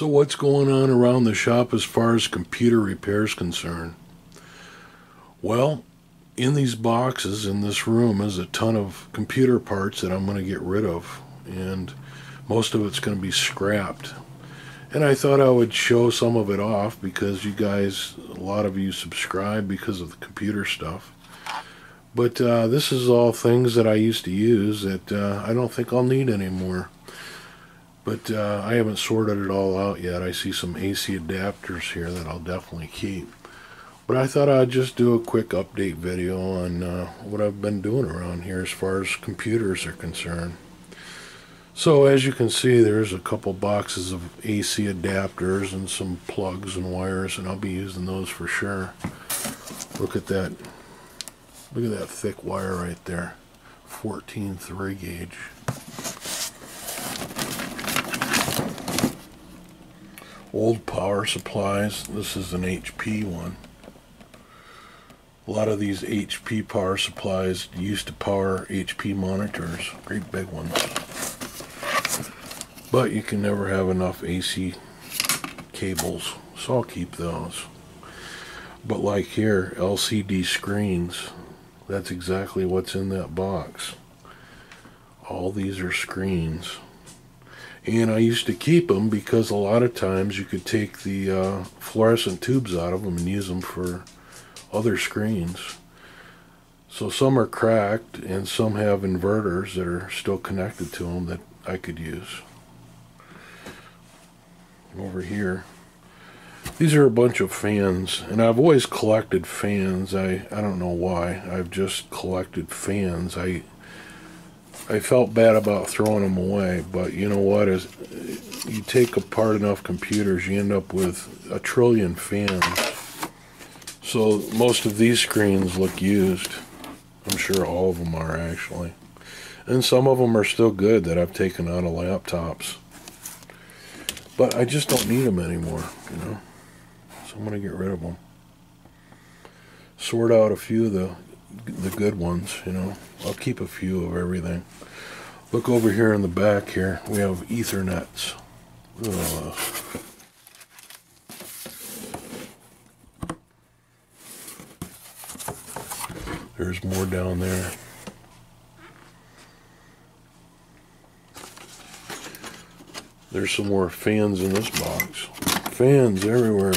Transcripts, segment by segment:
So what's going on around the shop as far as computer repair is concerned? Well, in these boxes in this room is a ton of computer parts that I'm going to get rid of and most of it's going to be scrapped. And I thought I would show some of it off because you guys, a lot of you subscribe because of the computer stuff. But uh, this is all things that I used to use that uh, I don't think I'll need anymore. But uh, I haven't sorted it all out yet. I see some AC adapters here that I'll definitely keep. But I thought I'd just do a quick update video on uh, what I've been doing around here as far as computers are concerned. So as you can see there's a couple boxes of AC adapters and some plugs and wires and I'll be using those for sure. Look at that. Look at that thick wire right there. 14 3 gauge. Old power supplies. This is an HP one. A lot of these HP power supplies used to power HP monitors, great big ones. But you can never have enough AC cables, so I'll keep those. But like here, LCD screens, that's exactly what's in that box. All these are screens. And I used to keep them because a lot of times you could take the uh, fluorescent tubes out of them and use them for other screens. So some are cracked and some have inverters that are still connected to them that I could use. Over here. These are a bunch of fans, and I've always collected fans. I, I don't know why. I've just collected fans. I I felt bad about throwing them away, but you know what? Is you take apart enough computers, you end up with a trillion fans. So most of these screens look used. I'm sure all of them are actually. And some of them are still good that I've taken out of laptops. But I just don't need them anymore, you know. So I'm going to get rid of them. Sort out a few of the the good ones, you know. I'll keep a few of everything. Look over here in the back here. We have Ethernets. Ugh. There's more down there. There's some more fans in this box. Fans everywhere.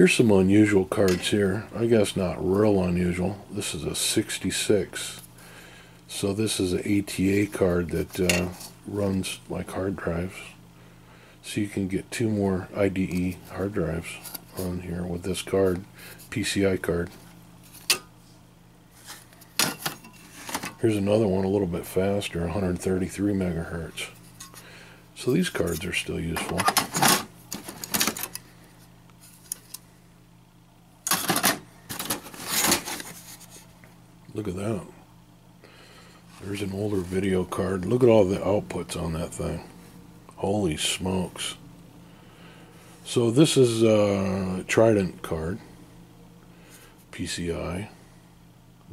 Here's some unusual cards here. I guess not real unusual. This is a 66. So this is an ATA card that uh, runs like hard drives. So you can get two more IDE hard drives on here with this card, PCI card. Here's another one a little bit faster, 133 megahertz. So these cards are still useful. Look at that. There's an older video card. Look at all the outputs on that thing. Holy smokes. So this is a Trident card. PCI.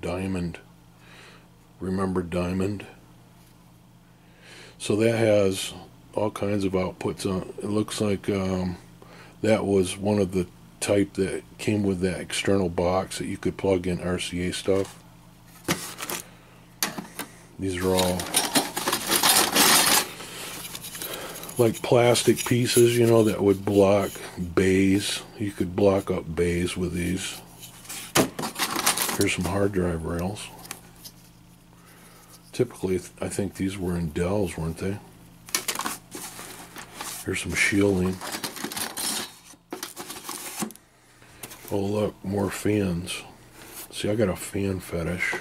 Diamond. Remember Diamond? So that has all kinds of outputs on it. looks like um, that was one of the type that came with that external box that you could plug in RCA stuff. These are all like plastic pieces, you know, that would block bays. You could block up bays with these. Here's some hard drive rails. Typically, I think these were in Dells, weren't they? Here's some shielding. Oh look, more fans. See, I got a fan fetish.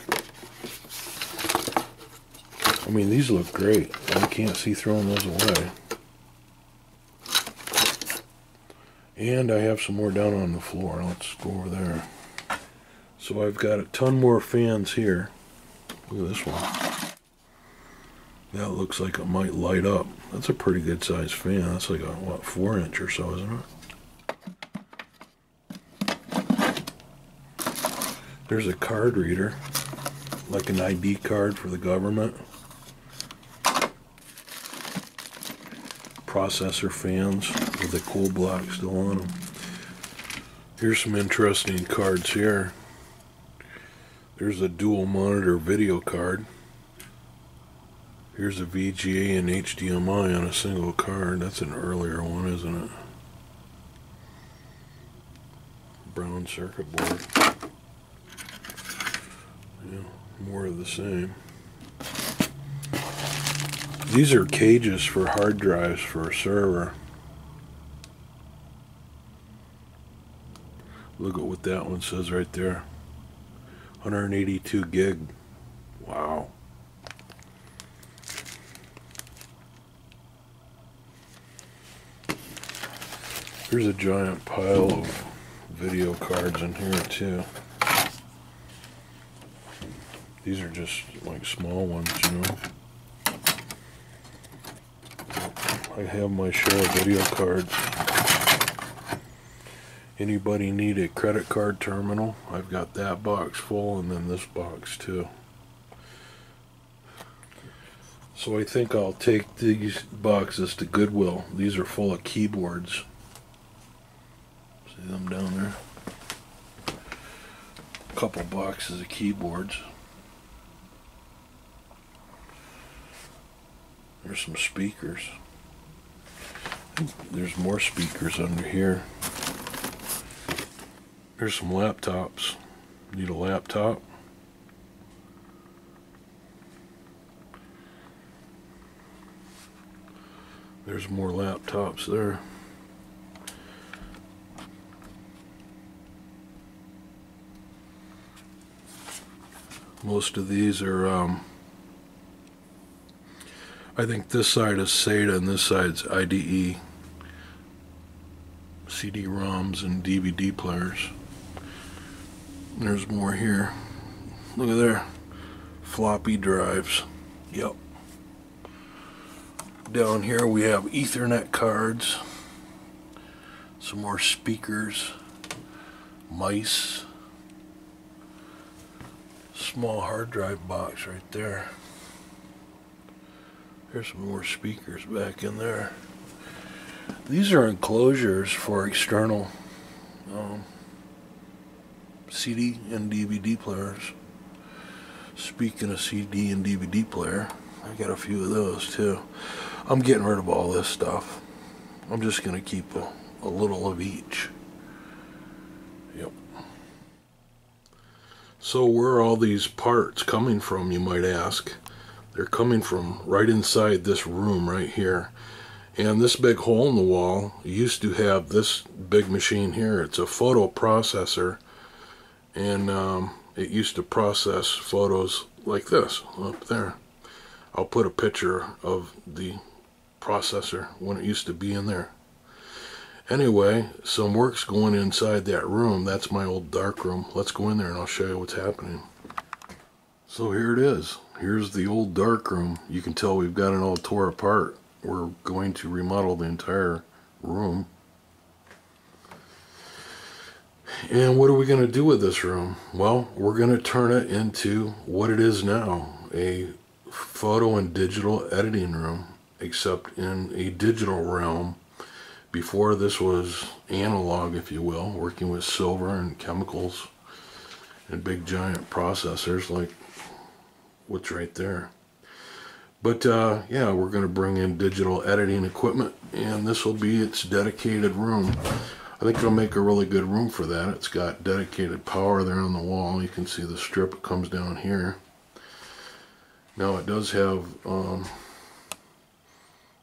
I mean, these look great. I can't see throwing those away. And I have some more down on the floor. Let's go over there. So I've got a ton more fans here. Look at this one. That looks like it might light up. That's a pretty good sized fan. That's like a, what, four inch or so, isn't it? There's a card reader, like an ID card for the government. Processor fans with the cool block still on them. Here's some interesting cards here. There's a dual monitor video card. Here's a VGA and HDMI on a single card. That's an earlier one, isn't it? Brown circuit board. Yeah, more of the same. These are cages for hard drives for a server. Look at what that one says right there. 182 gig. Wow. There's a giant pile of video cards in here too. These are just like small ones, you know. I have my share of video cards. Anybody need a credit card terminal? I've got that box full and then this box too. So I think I'll take these boxes to Goodwill. These are full of keyboards. See them down there? A couple boxes of keyboards. There's some speakers. There's more speakers under here. There's some laptops. Need a laptop? There's more laptops there. Most of these are, um, I think this side is SATA and this side's IDE. CD-ROMs and DVD players. There's more here. Look at there. Floppy drives. Yep. Down here we have Ethernet cards. Some more speakers. Mice. Small hard drive box right there. There's some more speakers back in there. These are enclosures for external um, CD and DVD players. Speaking of CD and DVD player, I got a few of those too. I'm getting rid of all this stuff. I'm just going to keep a, a little of each. Yep. So where are all these parts coming from, you might ask? They're coming from right inside this room right here. And this big hole in the wall used to have this big machine here. It's a photo processor. And um, it used to process photos like this up there. I'll put a picture of the processor when it used to be in there. Anyway, some work's going inside that room. That's my old dark room. Let's go in there and I'll show you what's happening. So here it is. Here's the old dark room. You can tell we've got it all tore apart. We're going to remodel the entire room. And what are we going to do with this room? Well, we're going to turn it into what it is now, a photo and digital editing room, except in a digital realm. Before this was analog, if you will, working with silver and chemicals and big giant processors like what's right there. But uh, yeah, we're going to bring in digital editing equipment, and this will be its dedicated room. I think it'll make a really good room for that. It's got dedicated power there on the wall. You can see the strip comes down here. Now it does have um,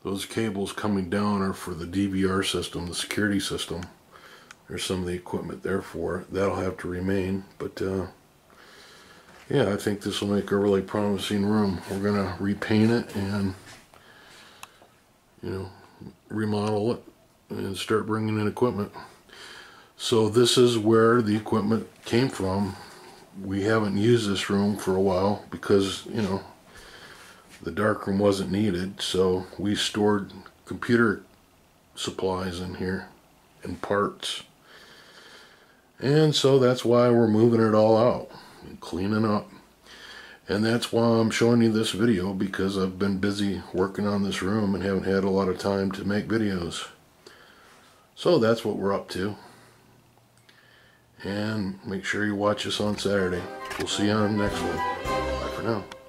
those cables coming down are for the DVR system, the security system. There's some of the equipment there for it. That'll have to remain, but uh, yeah, I think this will make a really promising room. We're going to repaint it and, you know, remodel it and start bringing in equipment. So this is where the equipment came from. We haven't used this room for a while because, you know, the dark room wasn't needed. So we stored computer supplies in here and parts. And so that's why we're moving it all out and cleaning up. And that's why I'm showing you this video because I've been busy working on this room and haven't had a lot of time to make videos. So that's what we're up to. And make sure you watch us on Saturday. We'll see you on the next one. Bye for now.